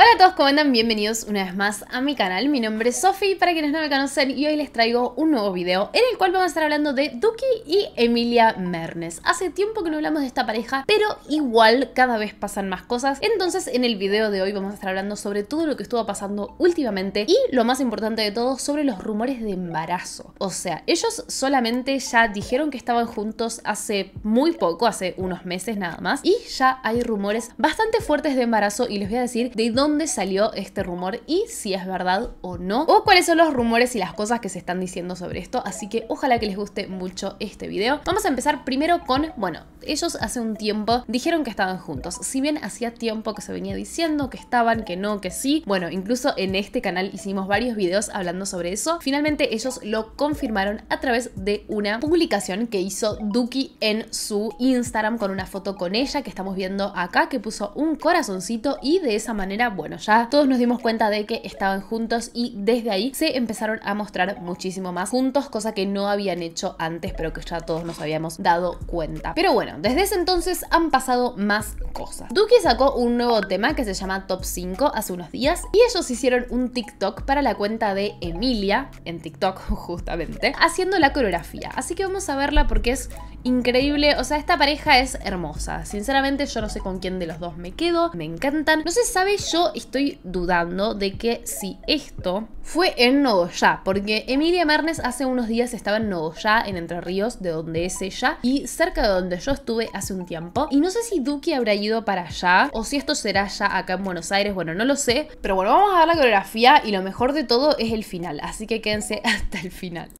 Hola a todos, ¿cómo andan? Bienvenidos una vez más a mi canal. Mi nombre es Sofi, para quienes no me conocen, y hoy les traigo un nuevo video en el cual vamos a estar hablando de Duki y Emilia Mernes. Hace tiempo que no hablamos de esta pareja, pero igual cada vez pasan más cosas. Entonces, en el video de hoy vamos a estar hablando sobre todo lo que estuvo pasando últimamente y lo más importante de todo, sobre los rumores de embarazo. O sea, ellos solamente ya dijeron que estaban juntos hace muy poco, hace unos meses nada más, y ya hay rumores bastante fuertes de embarazo y les voy a decir de dónde dónde salió este rumor y si es verdad o no, o cuáles son los rumores y las cosas que se están diciendo sobre esto, así que ojalá que les guste mucho este video. Vamos a empezar primero con, bueno, ellos hace un tiempo dijeron que estaban juntos, si bien hacía tiempo que se venía diciendo que estaban, que no, que sí, bueno, incluso en este canal hicimos varios videos hablando sobre eso, finalmente ellos lo confirmaron a través de una publicación que hizo Duki en su Instagram con una foto con ella que estamos viendo acá, que puso un corazoncito y de esa manera bueno, ya todos nos dimos cuenta de que estaban juntos y desde ahí se empezaron a mostrar muchísimo más juntos, cosa que no habían hecho antes, pero que ya todos nos habíamos dado cuenta. Pero bueno, desde ese entonces han pasado más cosas. Duki sacó un nuevo tema que se llama Top 5 hace unos días y ellos hicieron un TikTok para la cuenta de Emilia, en TikTok justamente, haciendo la coreografía. Así que vamos a verla porque es increíble. O sea, esta pareja es hermosa. Sinceramente, yo no sé con quién de los dos me quedo. Me encantan. No se sabe, yo estoy dudando de que si esto fue en Nogoyá, porque Emilia Mernes hace unos días estaba en Nogoyá, en Entre Ríos, de donde es ella, y cerca de donde yo estuve hace un tiempo. Y no sé si Duki habrá ido para allá, o si esto será ya acá en Buenos Aires, bueno, no lo sé. Pero bueno, vamos a ver la coreografía y lo mejor de todo es el final, así que quédense hasta el final.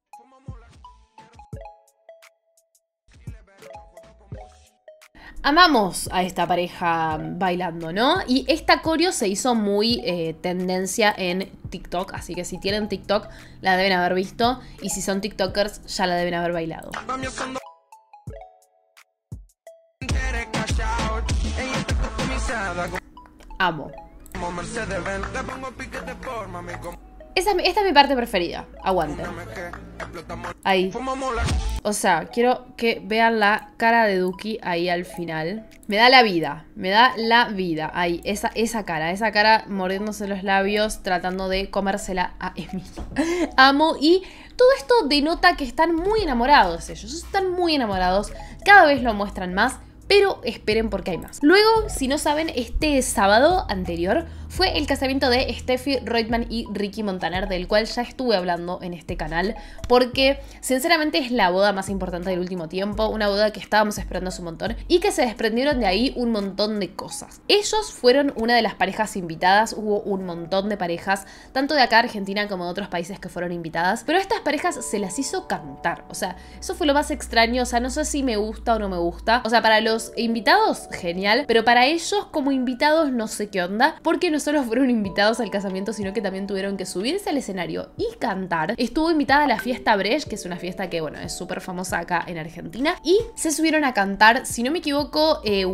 Amamos a esta pareja bailando, ¿no? Y esta coreo se hizo muy eh, tendencia en TikTok, así que si tienen TikTok la deben haber visto y si son TikTokers ya la deben haber bailado. Amo. Esta es mi parte preferida. Aguante. Ahí. O sea, quiero que vean la cara de Duki ahí al final. Me da la vida, me da la vida. Ahí, esa, esa cara, esa cara mordiéndose los labios, tratando de comérsela a Emi. Amo y todo esto denota que están muy enamorados ellos. Están muy enamorados, cada vez lo muestran más pero esperen porque hay más. Luego, si no saben, este sábado anterior fue el casamiento de Steffi Reutemann y Ricky Montaner, del cual ya estuve hablando en este canal, porque sinceramente es la boda más importante del último tiempo, una boda que estábamos esperando hace un montón y que se desprendieron de ahí un montón de cosas. Ellos fueron una de las parejas invitadas, hubo un montón de parejas, tanto de acá Argentina como de otros países que fueron invitadas, pero a estas parejas se las hizo cantar, o sea, eso fue lo más extraño, o sea, no sé si me gusta o no me gusta, o sea, para los invitados, genial, pero para ellos como invitados no sé qué onda, porque no no solo fueron invitados al casamiento, sino que también tuvieron que subirse al escenario y cantar. Estuvo invitada a la fiesta Brecht, que es una fiesta que, bueno, es súper famosa acá en Argentina. Y se subieron a cantar, si no me equivoco, eh,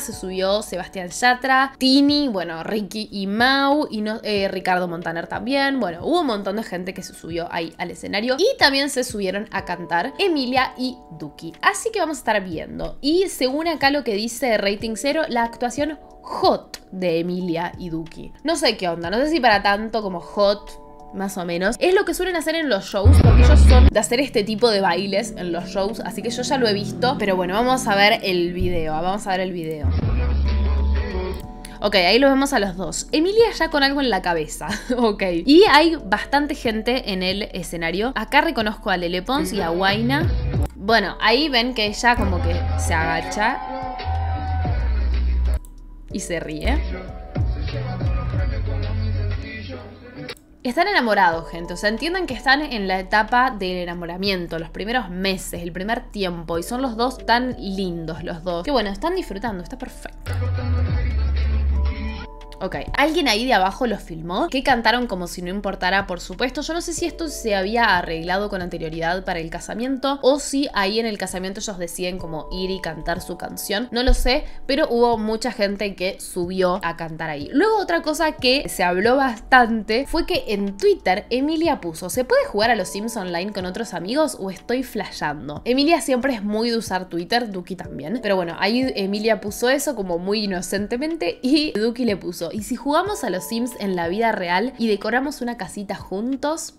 se subió, Sebastián Yatra, Tini, bueno, Ricky y Mau, y no, eh, Ricardo Montaner también. Bueno, hubo un montón de gente que se subió ahí al escenario. Y también se subieron a cantar Emilia y Duki. Así que vamos a estar viendo. Y según acá lo que dice Rating Zero, la actuación hot de Emilia y Duki. No sé qué onda, no sé si para tanto como hot, más o menos. Es lo que suelen hacer en los shows, porque ellos son de hacer este tipo de bailes en los shows, así que yo ya lo he visto. Pero bueno, vamos a ver el video, vamos a ver el video. Ok, ahí lo vemos a los dos. Emilia ya con algo en la cabeza, ok. Y hay bastante gente en el escenario. Acá reconozco a Lele Pons y a Waina. Bueno, ahí ven que ella como que se agacha y se ríe. Están enamorados, gente. O sea, entiendan que están en la etapa del enamoramiento, los primeros meses, el primer tiempo. Y son los dos tan lindos, los dos. Que bueno, están disfrutando, está perfecto. Ok, alguien ahí de abajo lo filmó, que cantaron como si no importara, por supuesto. Yo no sé si esto se había arreglado con anterioridad para el casamiento o si ahí en el casamiento ellos deciden como ir y cantar su canción. No lo sé, pero hubo mucha gente que subió a cantar ahí. Luego otra cosa que se habló bastante fue que en Twitter Emilia puso, ¿se puede jugar a los Sims online con otros amigos o estoy flasheando? Emilia siempre es muy de usar Twitter, Duki también. Pero bueno, ahí Emilia puso eso como muy inocentemente y Duki le puso. ¿Y si jugamos a los Sims en la vida real y decoramos una casita juntos?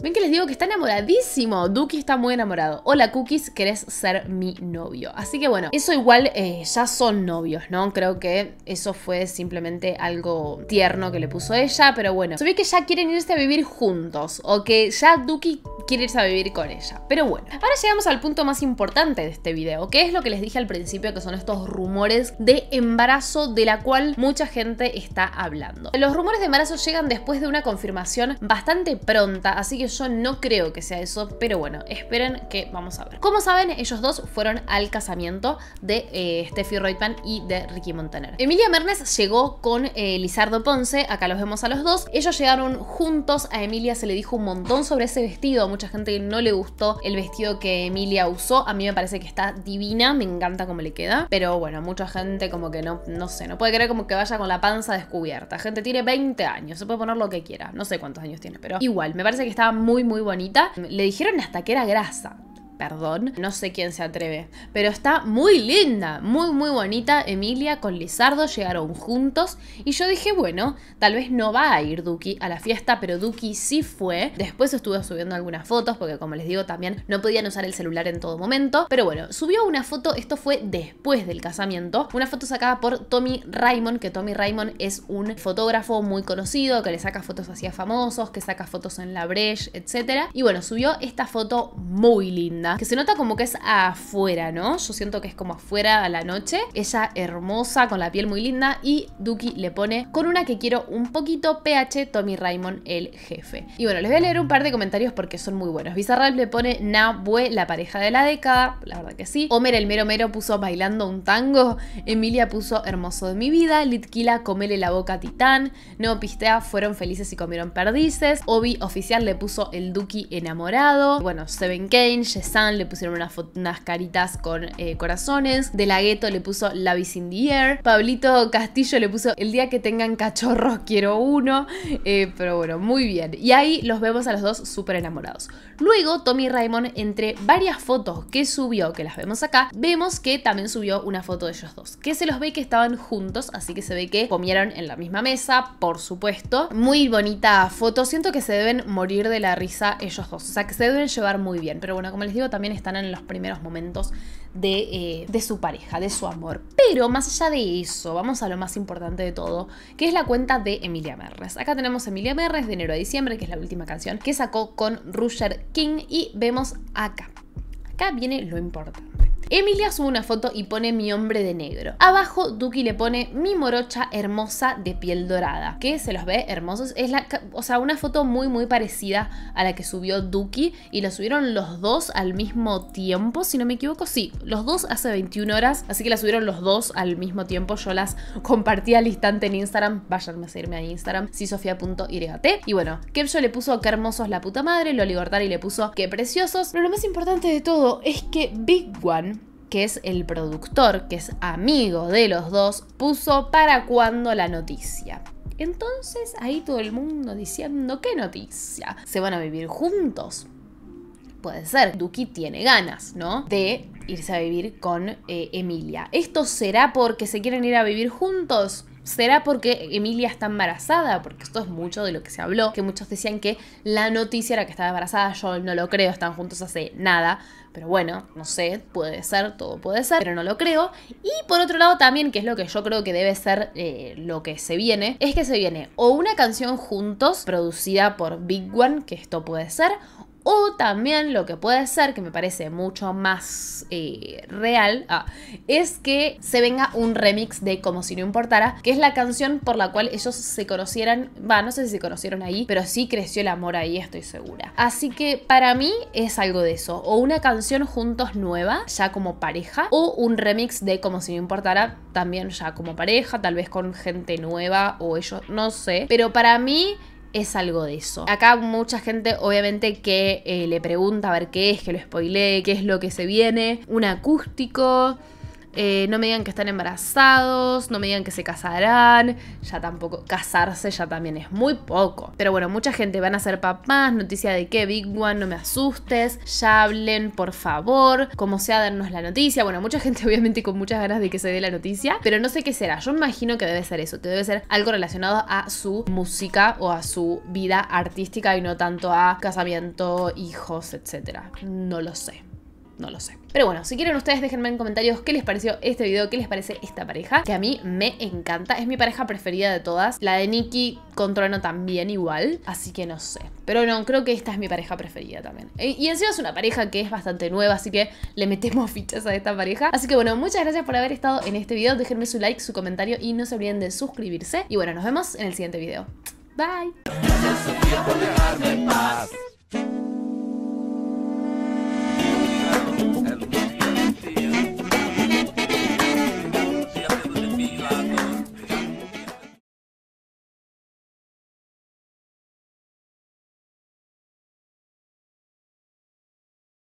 Ven que les digo que está enamoradísimo. Duki está muy enamorado. Hola, Cookies, querés ser mi novio. Así que bueno, eso igual eh, ya son novios, ¿no? Creo que eso fue simplemente algo tierno que le puso ella. Pero bueno, se que ya quieren irse a vivir juntos. O que ya Duki quiere irse a vivir con ella. Pero bueno, ahora llegamos al punto más importante de este video, que es lo que les dije al principio, que son estos rumores de embarazo de la cual mucha gente está hablando. Los rumores de embarazo llegan después de una confirmación bastante pronta, así que yo no creo que sea eso, pero bueno, esperen que vamos a ver. Como saben, ellos dos fueron al casamiento de eh, Steffi Reutemann y de Ricky Montaner. Emilia Mernes llegó con eh, Lizardo Ponce, acá los vemos a los dos. Ellos llegaron juntos, a Emilia se le dijo un montón sobre ese vestido, mucha gente no le gustó el vestido que Emilia usó, a mí me parece que está divina, me encanta cómo le queda, pero bueno, mucha gente como que no, no sé, no puede creer como que vaya con la panza descubierta. Gente tiene 20 años, se puede poner lo que quiera, no sé cuántos años tiene, pero igual, me parece que estaba muy muy bonita. Le dijeron hasta que era grasa perdón, no sé quién se atreve, pero está muy linda, muy muy bonita. Emilia con Lizardo llegaron juntos y yo dije, bueno, tal vez no va a ir Duki a la fiesta, pero Duki sí fue. Después estuve subiendo algunas fotos porque como les digo también no podían usar el celular en todo momento, pero bueno, subió una foto, esto fue después del casamiento, una foto sacada por Tommy Raymond, que Tommy Raymond es un fotógrafo muy conocido, que le saca fotos así a famosos, que saca fotos en la Breche, etc. Y bueno, subió esta foto muy linda que se nota como que es afuera, ¿no? Yo siento que es como afuera a la noche. Ella hermosa, con la piel muy linda y Duki le pone con una que quiero un poquito PH Tommy Raymond, el jefe. Y bueno, les voy a leer un par de comentarios porque son muy buenos. Bizarrap le pone Nabue, la pareja de la década, la verdad que sí. Homer el mero mero puso bailando un tango. Emilia puso hermoso de mi vida. Litkila comele la boca a Titán. No Pistea fueron felices y comieron perdices. Obi oficial le puso el Duki enamorado. Bueno, Seven Kane, le pusieron unas, caritas con eh, corazones. De la Gueto le puso Love is in the air. Pablito Castillo le puso El día que tengan cachorros quiero uno. Eh, pero bueno, muy bien. Y ahí los vemos a los dos súper enamorados. Luego, Tommy Raymond, entre varias fotos que subió, que las vemos acá, vemos que también subió una foto de ellos dos. Que se los ve que estaban juntos, así que se ve que comieron en la misma mesa, por supuesto. Muy bonita foto. Siento que se deben morir de la risa ellos dos. O sea, que se deben llevar muy bien. Pero bueno, como les digo, también están en los primeros momentos de, eh, de, su pareja, de su amor. Pero más allá de eso, vamos a lo más importante de todo, que es la cuenta de Emilia Merres. Acá tenemos Emilia Merres de enero a diciembre, que es la última canción que sacó con Roger King y vemos acá. Acá viene lo importante. Emilia sube una foto y pone mi hombre de negro. Abajo Duki le pone mi morocha hermosa de piel dorada, que se los ve hermosos. Es la, o sea, una foto muy muy parecida a la que subió Duki y la subieron los dos al mismo tiempo, si no me equivoco. Sí, los dos hace 21 horas, así que la subieron los dos al mismo tiempo. Yo las compartí al instante en Instagram. Váyanme a seguirme a Instagram, sisofia.yt. Y bueno, Kepcho le puso qué hermosos la puta madre, Loli y le puso qué preciosos. Pero lo más importante de todo es que Big One que es el productor, que es amigo de los dos, puso para cuando la noticia. Entonces ahí todo el mundo diciendo, ¿qué noticia? ¿Se van a vivir juntos? Puede ser, Duki tiene ganas, ¿no? De irse a vivir con eh, Emilia. ¿Esto será porque se quieren ir a vivir juntos? ¿Será porque Emilia está embarazada? Porque esto es mucho de lo que se habló, que muchos decían que la noticia era que estaba embarazada, yo no lo creo, están juntos hace nada, pero bueno, no sé, puede ser, todo puede ser, pero no lo creo. Y por otro lado también, que es lo que yo creo que debe ser eh, lo que se viene, es que se viene o una canción juntos producida por Big One, que esto puede ser, o también lo que puede ser, que me parece mucho más eh, real, ah, es que se venga un remix de Como si no importara, que es la canción por la cual ellos se conocieran, va, no sé si se conocieron ahí, pero sí creció el amor ahí, estoy segura. Así que para mí es algo de eso, o una canción juntos nueva, ya como pareja, o un remix de Como si no importara, también ya como pareja, tal vez con gente nueva, o ellos, no sé, pero para mí es algo de eso. Acá mucha gente obviamente que eh, le pregunta a ver qué es, que lo spoilee, qué es lo que se viene, un acústico. Eh, no me digan que están embarazados, no me digan que se casarán, ya tampoco, casarse ya también es muy poco. Pero bueno, mucha gente van a ser papás, noticia de que Big One, no me asustes, ya hablen por favor, como sea darnos la noticia. Bueno, mucha gente obviamente con muchas ganas de que se dé la noticia, pero no sé qué será. Yo imagino que debe ser eso, que debe ser algo relacionado a su música o a su vida artística y no tanto a casamiento, hijos, etc. No lo sé no lo sé. Pero bueno, si quieren ustedes déjenme en comentarios qué les pareció este video, qué les parece esta pareja, que a mí me encanta, es mi pareja preferida de todas. La de Nicky con Trono también igual, así que no sé. Pero no, creo que esta es mi pareja preferida también. Y encima es una pareja que es bastante nueva, así que le metemos fichas a esta pareja. Así que bueno, muchas gracias por haber estado en este video, déjenme su like, su comentario y no se olviden de suscribirse. Y bueno, nos vemos en el siguiente video. Bye.